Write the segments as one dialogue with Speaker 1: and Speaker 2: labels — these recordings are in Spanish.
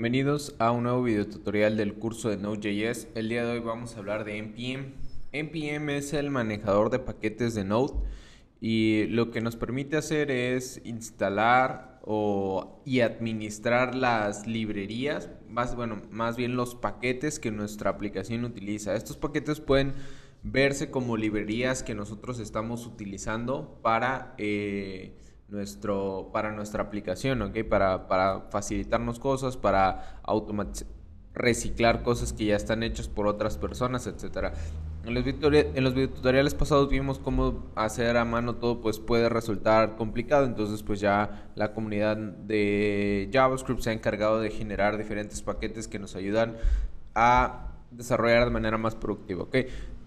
Speaker 1: Bienvenidos a un nuevo video tutorial del curso de Node.js. El día de hoy vamos a hablar de NPM. NPM es el manejador de paquetes de Node y lo que nos permite hacer es instalar o, y administrar las librerías, más, bueno, más bien los paquetes que nuestra aplicación utiliza. Estos paquetes pueden verse como librerías que nosotros estamos utilizando para... Eh, nuestro, para nuestra aplicación, ¿ok? Para, para facilitarnos cosas, para reciclar cosas que ya están hechas por otras personas, etcétera. En los, en los videotutoriales pasados vimos cómo hacer a mano todo pues puede resultar complicado, entonces pues ya la comunidad de JavaScript se ha encargado de generar diferentes paquetes que nos ayudan a desarrollar de manera más productiva, ¿ok?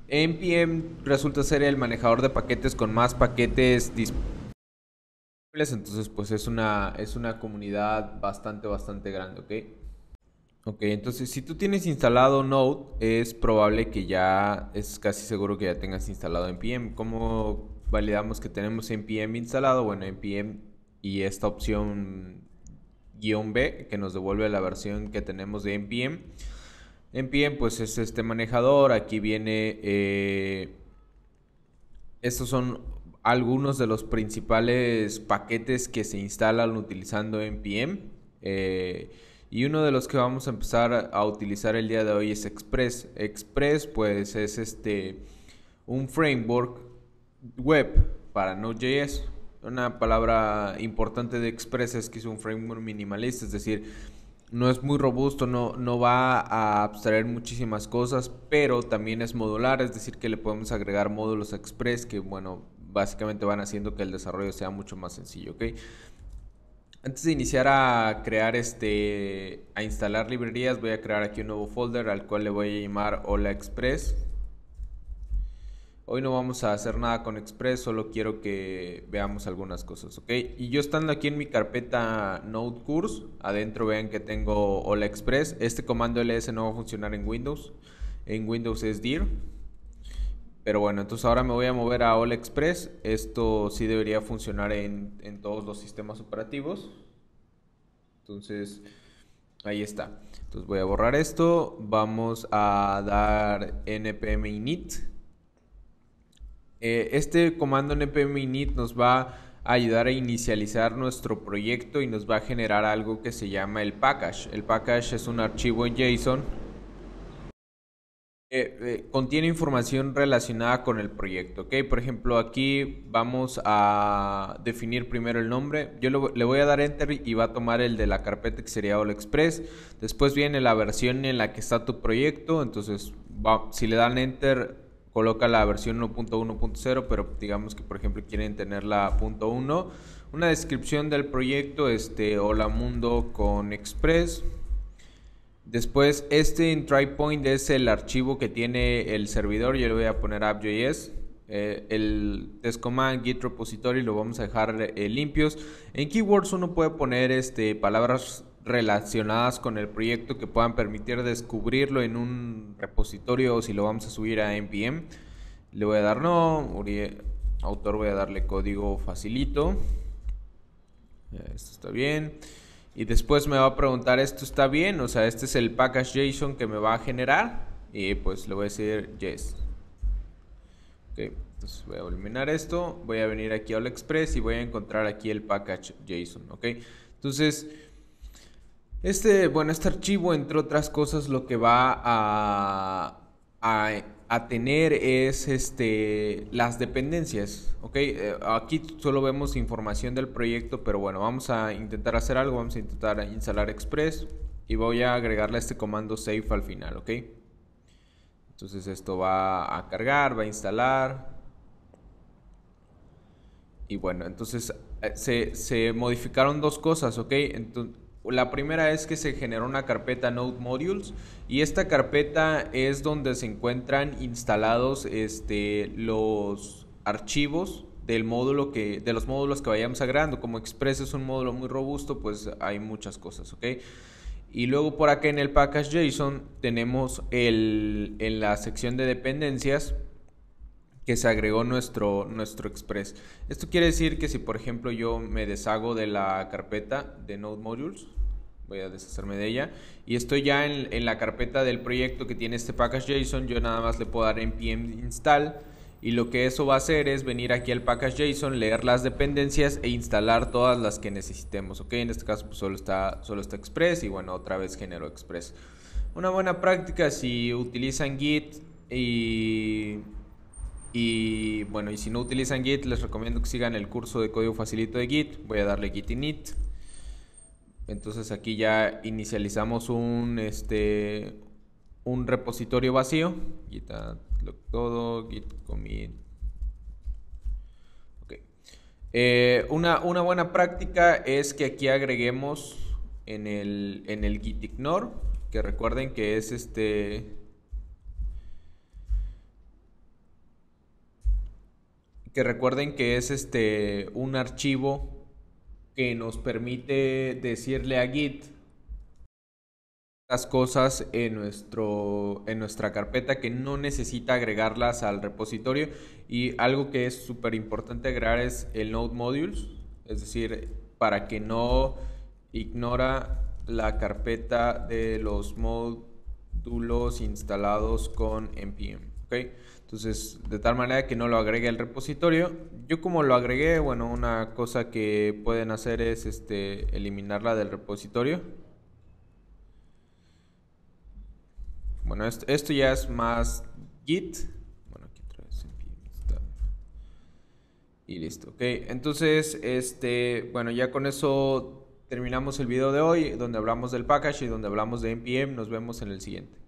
Speaker 1: NPM resulta ser el manejador de paquetes con más paquetes disponibles entonces pues es una, es una comunidad bastante, bastante grande, ¿ok? Ok, entonces si tú tienes instalado Node, es probable que ya, es casi seguro que ya tengas instalado NPM. ¿Cómo validamos que tenemos NPM instalado? Bueno, NPM y esta opción guion B que nos devuelve la versión que tenemos de NPM. NPM pues es este manejador, aquí viene, eh, estos son algunos de los principales paquetes que se instalan utilizando npm eh, y uno de los que vamos a empezar a utilizar el día de hoy es Express. Express pues es este un framework web para Node.js. Una palabra importante de Express es que es un framework minimalista, es decir, no es muy robusto, no, no va a abstraer muchísimas cosas, pero también es modular, es decir, que le podemos agregar módulos Express que, bueno, básicamente van haciendo que el desarrollo sea mucho más sencillo, ¿ok? Antes de iniciar a crear este, a instalar librerías, voy a crear aquí un nuevo folder al cual le voy a llamar Hola Express. Hoy no vamos a hacer nada con Express, solo quiero que veamos algunas cosas, ¿ok? Y yo estando aquí en mi carpeta Node Course, adentro vean que tengo Hola Express. Este comando ls no va a funcionar en Windows. En Windows es dir. Pero bueno, entonces ahora me voy a mover a All Express. Esto sí debería funcionar en, todos los sistemas operativos. Entonces, ahí está. Entonces voy a borrar esto. Vamos a dar npm init. Eh, este comando npm init nos va a ayudar a inicializar nuestro proyecto y nos va a generar algo que se llama el package. El package es un archivo en JSON eh, eh, contiene información relacionada con el proyecto, ¿ok? Por ejemplo, aquí vamos a definir primero el nombre. Yo le voy a dar Enter y va a tomar el de la carpeta que sería All Express. Después viene la versión en la que está tu proyecto. Entonces, si le dan Enter, coloca la versión 1.1.0, pero digamos que, por ejemplo, quieren tener la .1. Una descripción del proyecto, este, Hola Mundo con Express Después, este en TryPoint es el archivo que tiene el servidor. Yo le voy a poner app.js. Eh, el test command, git repository lo vamos a dejar eh, limpios. En keywords uno puede poner este, palabras relacionadas con el proyecto que puedan permitir descubrirlo en un repositorio o si lo vamos a subir a npm. Le voy a dar no, autor voy a darle código facilito. Esto está bien. Y después me va a preguntar, ¿esto está bien? O sea, este es el package JSON que me va a generar. Y pues le voy a decir yes. Ok, entonces voy a eliminar esto. Voy a venir aquí a AliExpress y voy a encontrar aquí el package JSON. Ok, entonces... Este, bueno, este archivo, entre otras cosas, lo que va a, a a tener es este, las dependencias. ¿ok? Eh, aquí solo vemos información del proyecto, pero bueno, vamos a intentar hacer algo. Vamos a intentar instalar Express y voy a agregarle este comando save al final. ¿ok? Entonces esto va a cargar, va a instalar. Y bueno, entonces eh, se, se modificaron dos cosas, ¿ok? Entonces, la primera es que se generó una carpeta Node Modules y esta carpeta es donde se encuentran instalados este, los archivos del módulo que, de los módulos que vayamos agregando. Como Express es un módulo muy robusto, pues hay muchas cosas, ¿ok? Y luego por acá en el package JSON tenemos el, en la sección de dependencias que se agregó nuestro, nuestro Express. Esto quiere decir que si por ejemplo yo me deshago de la carpeta de Node Modules, voy a deshacerme de ella, y estoy ya en, en la carpeta del proyecto que tiene este package JSON, yo nada más le puedo dar npm install y lo que eso va a hacer es venir aquí al package JSON, leer las dependencias e instalar todas las que necesitemos, ¿ok? En este caso pues, solo, está, solo está Express y bueno, otra vez genero Express. Una buena práctica si utilizan Git y, y bueno, y si no utilizan Git les recomiendo que sigan el curso de código facilito de Git. Voy a darle Git init. Entonces aquí ya inicializamos un, este, un repositorio vacío. Git todo, git commit. Eh, una, una, buena práctica es que aquí agreguemos en el, en el git ignore, que recuerden que es este... Que recuerden que es este un archivo que nos permite decirle a Git cosas en, nuestro, en nuestra carpeta que no necesita agregarlas al repositorio y algo que es súper importante agregar es el node modules, es decir, para que no ignora la carpeta de los módulos instalados con npm. ¿okay? Entonces, de tal manera que no lo agregue al repositorio. Yo como lo agregué, bueno, una cosa que pueden hacer es este, eliminarla del repositorio Bueno, esto, ya es más Git. Bueno, aquí otra vez Y listo, ok. Entonces, este, bueno, ya con eso terminamos el video de hoy, donde hablamos del package y donde hablamos de npm. Nos vemos en el siguiente.